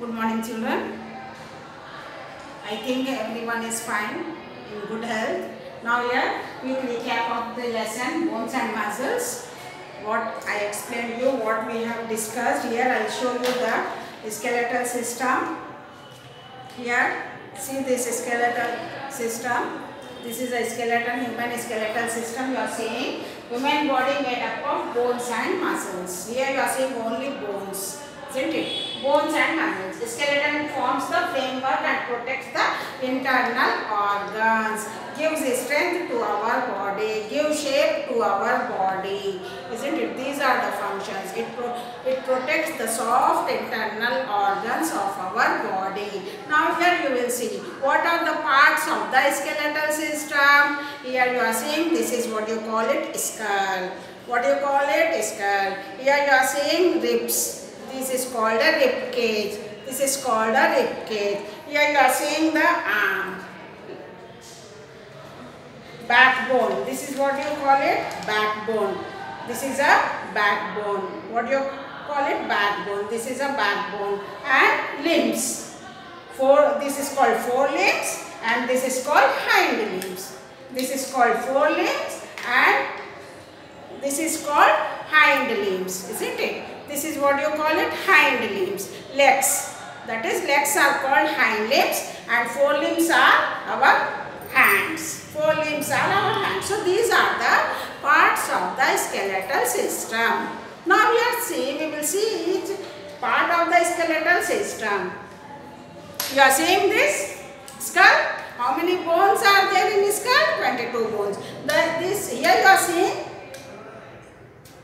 Good morning children. I think everyone is fine, in good health. Now here we recap of the lesson bones and muscles. What I explained you, what we have discussed. Here I will show you the skeletal system. Here see this skeletal system. This is a skeleton, human skeletal system you are seeing. Human body made up of bones and muscles. Here you are seeing only bones. Isn't it? Bones and muscles. The Skeleton forms the framework and protects the internal organs. Gives strength to our body. Gives shape to our body. Isn't it? These are the functions. It, pro it protects the soft internal organs of our body. Now here you will see what are the parts of the skeletal system. Here you are seeing this is what you call it skull. What do you call it? Skull. Here you are seeing ribs. This is called a rib cage. This is called a rib cage. Here you are seeing the arm. Backbone. This is what you call it? Backbone. This is a backbone. What do you call it? Backbone. This is a backbone. And limbs. Four. This is called four forelimbs and this is called hind limbs. This is called four forelimbs and this is called hind limbs, isn't it? This is what you call it hind limbs. Legs. That is legs are called hind limbs and forelimbs are our hands. Four Forelimbs are our hands. So these are the parts of the skeletal system. Now we are see, we will see each part of the skeletal system. You are seeing this skull. How many bones are there in skull? 22 bones. The, this here you are seeing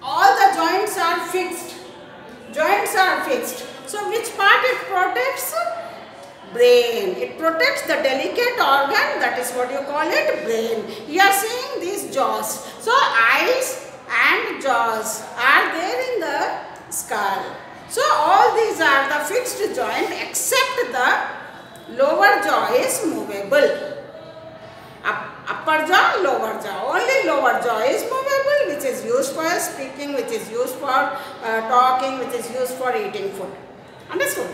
all the joints are fixed. Are fixed. So which part it protects? Brain. It protects the delicate organ that is what you call it brain. You are seeing these jaws. So eyes and jaws are there in the skull. So all these are the fixed joint except the lower jaw is movable. Up, upper jaw, lower jaw. Only lower jaw is movable which is used for speaking, which is used for uh, talking, which is used for eating food. Understood?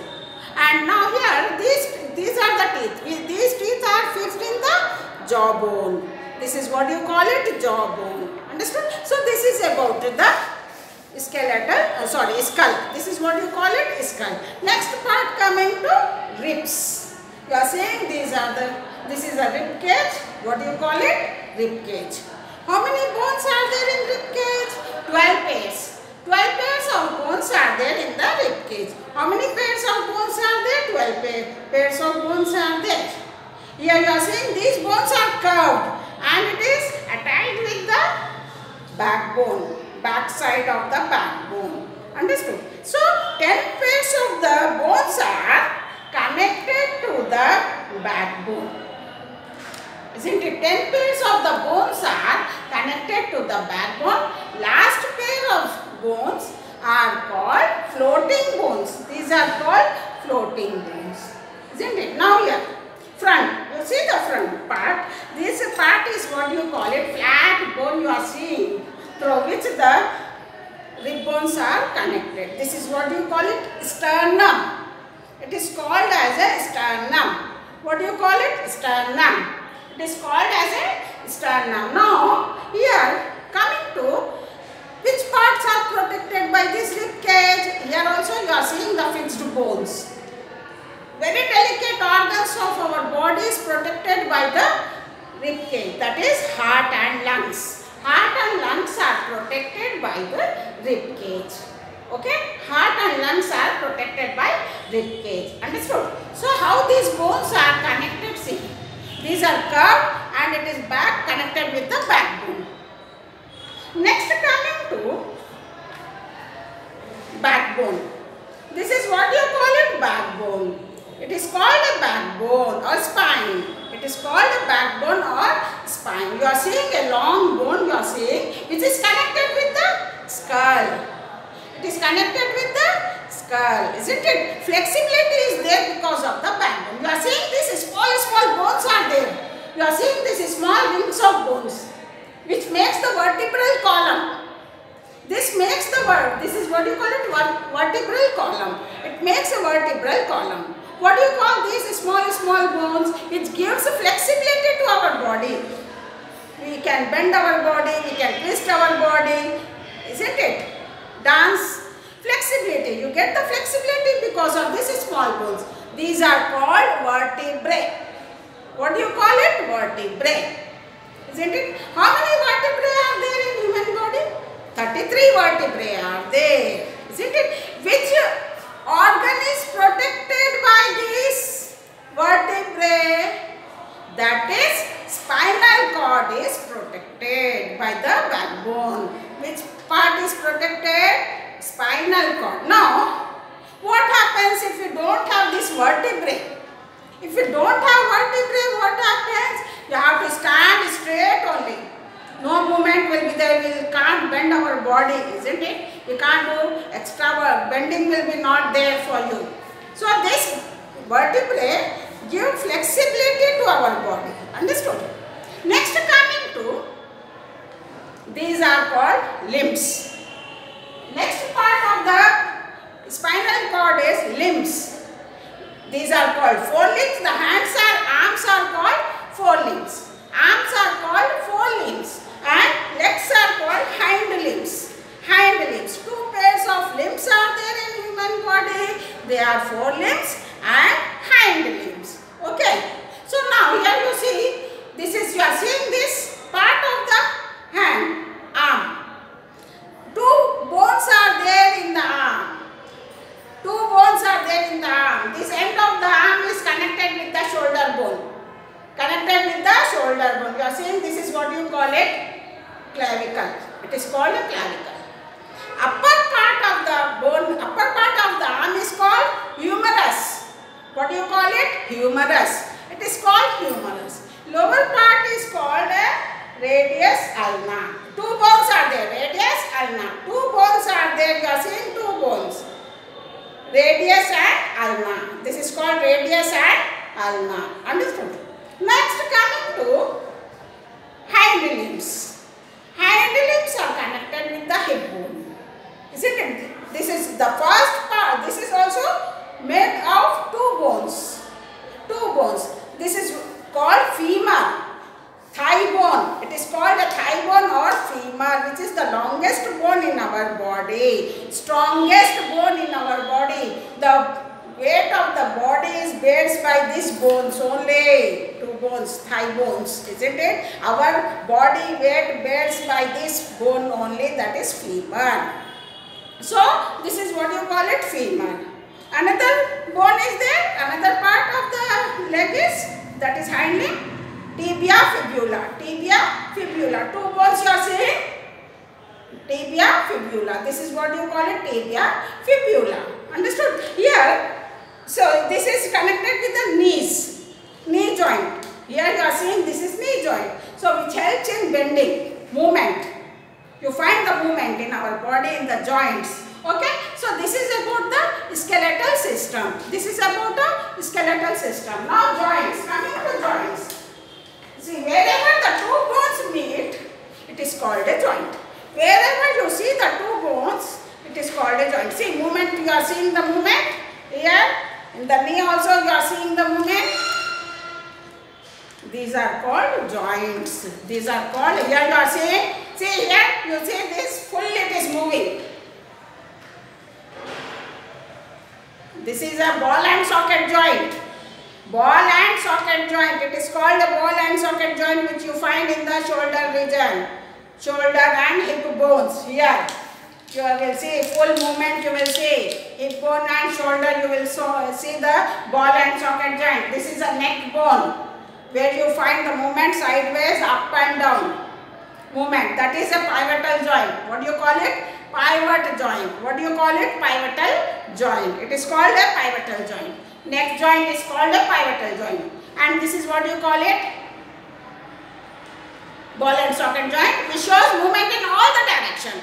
And now here these, these are the teeth. These teeth are fixed in the jawbone. This is what you call it jawbone. Understood? So this is about the skeletal, uh, sorry, skull. This is what you call it skull. Next part coming to ribs. You are saying these are the, this is a rib cage. What do you call it? Rib cage. How many bones are there in rib cage? 12 pairs. 12 pairs of bones are there in the rib cage. How many pairs of bones are there? 12 pair, pairs of bones are there. Here you are saying these bones are curved and it is attached with the backbone, back side of the backbone. Understood? So 10 pairs of the bones are connected to the backbone. Isn't it? 10 pairs of the bones are connected to the backbone. Last pair of bones are called floating bones. These are called floating bones. Isn't it? Now here, front. You see the front part. This part is what you call it flat bone you are seeing through which the rib bones are connected. This is what you call it sternum. It is called as a sternum. What do you call it? Sternum. It is called as a sternum. Now, here coming to which parts are protected by this rib cage? Here also you are seeing the fixed bones. Very delicate organs of our body is protected by the rib cage. That is heart and lungs. Heart and lungs are protected by the rib cage. Okay? Heart and lungs are protected by rib cage. Understood? So, how these bones are connected? See, these are curved and it is back connected with the backbone. Next coming to backbone. This is what you call it backbone. It is called a backbone or spine. It is called a backbone or spine. You are seeing a long bone you are seeing which is connected with the skull. It is connected with the skull, isn't it? Flexibility is there because of the backbone. You are seeing this small, small bones are there. You are seeing this small rings of bones which makes the vertebral column. This this is what you call it vertebral column. It makes a vertebral column. What do you call these small, small bones? It gives flexibility to our body. We can bend our body, we can twist our body, isn't it? Dance, flexibility. You get the flexibility because of these small bones. These are called vertebrae. What do you call it? Vertebrae. Isn't it? How many vertebrae are there? 33 vertebrae are there. Isn't it? Which organ is protected by these vertebrae? That is spinal cord is protected by the backbone. Which part is protected? Spinal cord. Now, what happens if you don't have this vertebrae? If you don't have vertebrae, what happens? You have to stand straight only. Will be there. We can't bend our body, isn't it? We can't do extra work. Bending will be not there for you. So this vertebrae give flexibility to our body. Understood? Next coming to, these are called limbs. Next part of the spinal cord is limbs. These are called forelimbs. The hands are arms are called forelimbs. Arms are called forelimbs and legs are called hind limbs. Hind limbs. Two pairs of limbs are there in human body. They are forelimbs and hind limbs. Okay. So now here you see this is you are seeing this part of the hand arm. Two bones are there in the arm. Two bones are there in the arm. This end of the arm is connected with the shoulder bone. Connected with the shoulder bone. You are seeing this is what you call it clavicle. It is called a clavicle. Upper part of the bone, upper part of the arm is called humerus. What do you call it? Humerus. It is called humerus. Lower part is called a radius ulna. Two bones are there. Radius ulna. Two bones are there. You are seeing two bones radius and ulna. This is called radius and ulna. Understood? Next coming to hind limbs. Hind limbs are connected with the hip bone. Isn't it? This is the first part. This is also made of two bones. Two bones. This is called femur thigh bone. It is called a thigh bone or femur which is the longest bone in our body. Strongest bone in our body. The weight of the body is bears by these bones only. Two bones, thigh bones, isn't it? Our body weight bears by this bone only that is femur. So, this is what you call it femur. Another bone is there, another part of the leg is that is hind limb tibia fibula tibia fibula two bones you are seeing tibia fibula this is what you call it tibia fibula understood here so this is connected with the knees. Knee joint. Here you are seeing this is knee joint. So which helps in bending movement. You find the movement in our body in the joints. Okay? So this is about the skeletal system. This is about the skeletal system. Now joints. Coming to joints. See, wherever the two bones meet, it is called a joint. Wherever you see the two bones, it is called a joint. See, movement, you are seeing the movement? Here. In the knee also, you are seeing the movement. These are called joints. These are called, here you are seeing, see here, you see this, full it is moving. This is a ball and socket joint ball and socket joint. It is called a ball and socket joint which you find in the shoulder region. Shoulder and hip bones here. You will see full movement you will see. Hip bone and shoulder you will so, uh, see the ball and socket joint. This is a neck bone where you find the movement sideways up and down. Movement that is a pivotal joint. What do you call it? Pivot joint. What do you call it? Pivotal joint. It is called a pivotal joint. Neck joint is called a pivotal joint. And this is what you call it? Ball and socket joint which shows movement in all the direction.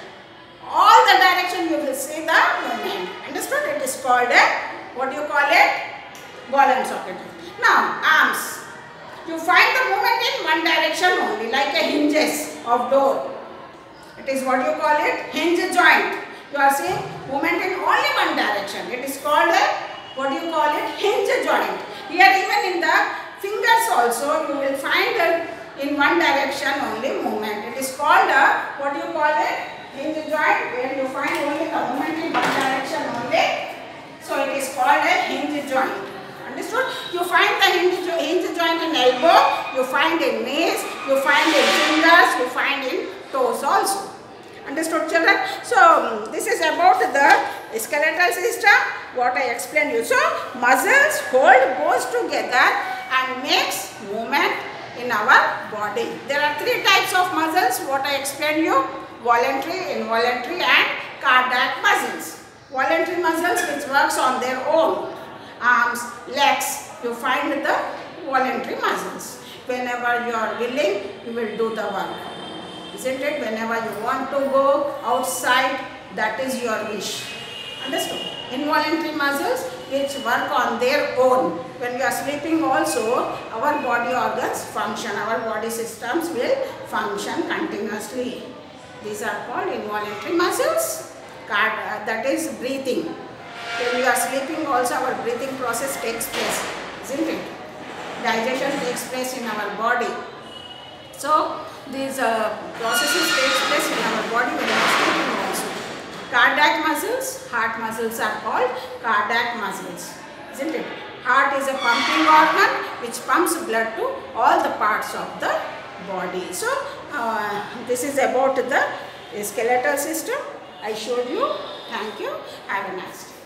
All the direction you will see the movement. Understood? It is called a, what do you call it? Ball and socket. Now, arms. You find the movement in one direction only like a hinges of door. It is what you call it hinge joint. You are seeing movement in only one direction. It is called a what do you call it hinge joint. Here even in the fingers also you will find that in one direction only movement. It is called a what do you call it hinge joint where you find only the movement in one direction only. So it is called a hinge joint. Understood? You find the hinge, jo hinge joint in elbow, you find in knees, you find in fingers, you find in toes also. Understood children? So um, this is about the skeletal system what I explained you. So muscles hold bones together and makes movement in our body. There are three types of muscles what I explained you. Voluntary, involuntary and cardiac muscles. Voluntary muscles which works on their own. Arms, legs, you find the voluntary muscles. Whenever you are willing, you will do the work. Isn't it? Whenever you want to go outside, that is your wish. Understood? Involuntary muscles which work on their own. When we are sleeping also, our body organs function, our body systems will function continuously. These are called involuntary muscles. Uh, that is breathing. When we are sleeping also our breathing process takes place, isn't it? Digestion takes place in our body. So, these uh, processes take place in our body when we are sleeping also. Cardiac muscles, heart muscles are called cardiac muscles, isn't it? Heart is a pumping organ which pumps blood to all the parts of the body. So, uh, this is about the skeletal system. I showed you. Thank you. Have a nice day.